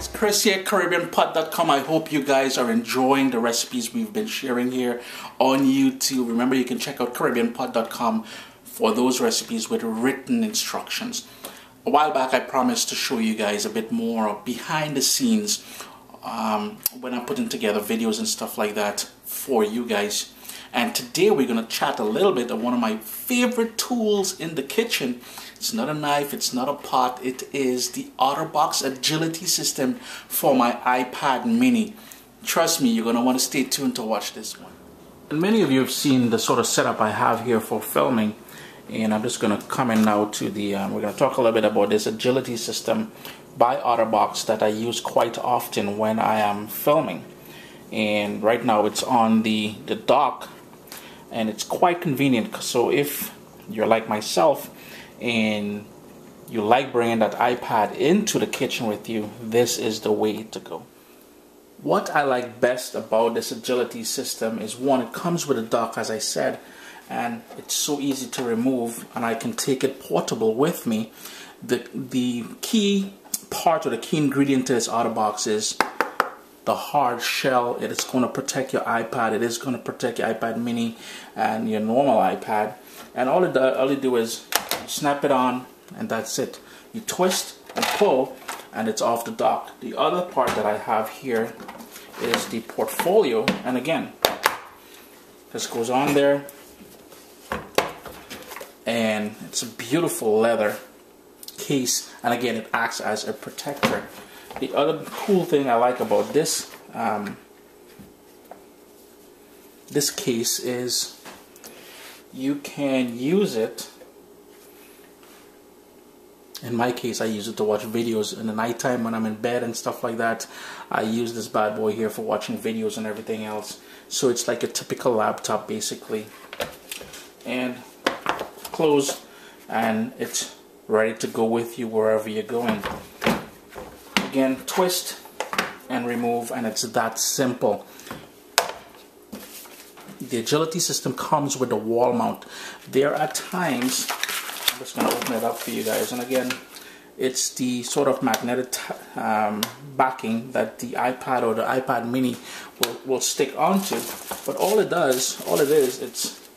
it's Chris here, CaribbeanPot.com. I hope you guys are enjoying the recipes we've been sharing here on YouTube. Remember, you can check out CaribbeanPot.com for those recipes with written instructions. A while back, I promised to show you guys a bit more behind the scenes um, when I'm putting together videos and stuff like that for you guys. And today we're going to chat a little bit of one of my favorite tools in the kitchen it's not a knife, it's not a pot, it is the OtterBox agility system for my iPad mini. Trust me, you're going to want to stay tuned to watch this one. And many of you have seen the sort of setup I have here for filming and I'm just going to come in now to the, um, we're going to talk a little bit about this agility system by OtterBox that I use quite often when I am filming. And right now it's on the, the dock and it's quite convenient. So if you're like myself and you like bringing that iPad into the kitchen with you, this is the way to go. What I like best about this agility system is one, it comes with a dock as I said, and it's so easy to remove and I can take it portable with me. The, the key part or the key ingredient to this OtterBox is the hard shell. It is going to protect your iPad. It is going to protect your iPad mini and your normal iPad. And all it, does, all you do is snap it on and that's it. You twist and pull and it's off the dock. The other part that I have here is the portfolio and again this goes on there and it's a beautiful leather case and again it acts as a protector. The other cool thing I like about this um, this case is you can use it. In my case I use it to watch videos in the nighttime when I'm in bed and stuff like that. I use this bad boy here for watching videos and everything else. So it's like a typical laptop basically. And close and it's ready to go with you wherever you're going again twist and remove and it's that simple. The agility system comes with a wall mount. There are times I'm just to open it up for you guys and again it's the sort of magnetic um, backing that the iPad or the iPad mini will, will stick onto. But all it does all it is it's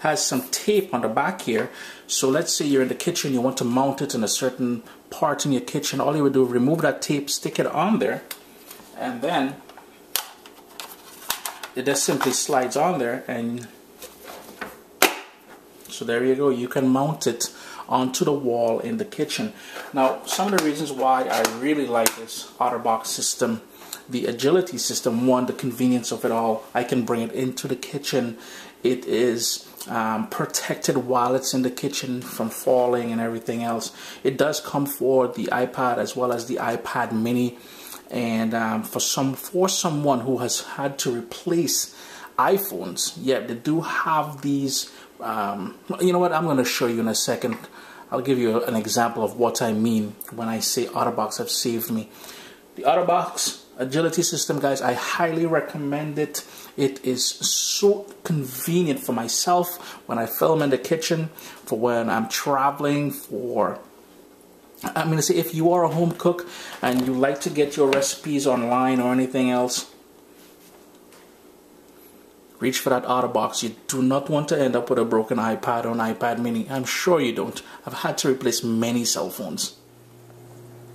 has some tape on the back here so let's say you're in the kitchen you want to mount it in a certain part in your kitchen all you would do is remove that tape stick it on there and then it just simply slides on there and so there you go. You can mount it onto the wall in the kitchen. Now, some of the reasons why I really like this OtterBox system, the agility system, one, the convenience of it all. I can bring it into the kitchen. It is um, protected while it's in the kitchen from falling and everything else. It does come for the iPad as well as the iPad mini. And um, for some, for someone who has had to replace iPhones, yeah, they do have these um, you know what I'm going to show you in a second I'll give you an example of what I mean when I say OtterBox have saved me the OtterBox agility system guys I highly recommend it it is so convenient for myself when I film in the kitchen for when I'm traveling for I'm going to say if you are a home cook and you like to get your recipes online or anything else reach for that OtterBox. You do not want to end up with a broken iPad or an iPad mini. I'm sure you don't. I've had to replace many cell phones.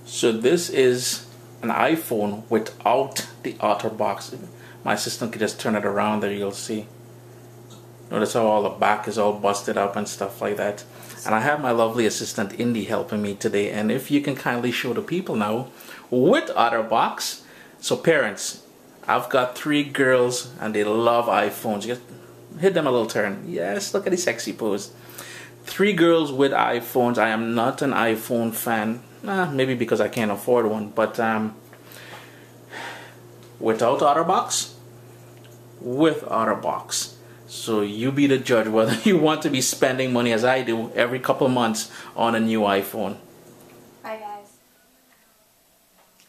So this is an iPhone without the OtterBox. My assistant can just turn it around there, you'll see. Notice how all the back is all busted up and stuff like that. And I have my lovely assistant Indy helping me today. And if you can kindly show the people now with OtterBox. So parents, I've got three girls and they love iPhones. Just hit them a little turn. Yes, look at the sexy pose. Three girls with iPhones. I am not an iPhone fan. Eh, maybe because I can't afford one. But um, without OtterBox, with OtterBox. So you be the judge whether you want to be spending money as I do every couple months on a new iPhone. Hi guys.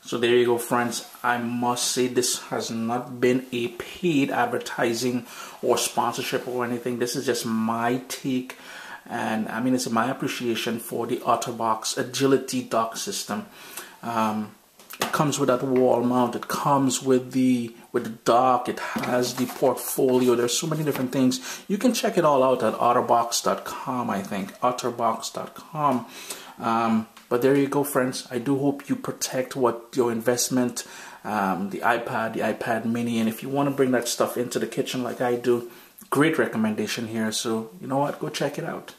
So there you go friends. I must say this has not been a paid advertising or sponsorship or anything. This is just my take and I mean it's my appreciation for the OtterBox agility dock system. Um, It comes with that wall mount. It comes with the with the dock. It has the portfolio. There's so many different things. You can check it all out at otterbox.com. I think otterbox.com. Um, but there you go, friends. I do hope you protect what your investment, um, the iPad, the iPad Mini, and if you want to bring that stuff into the kitchen like I do, great recommendation here. So you know what? Go check it out.